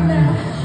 Amen.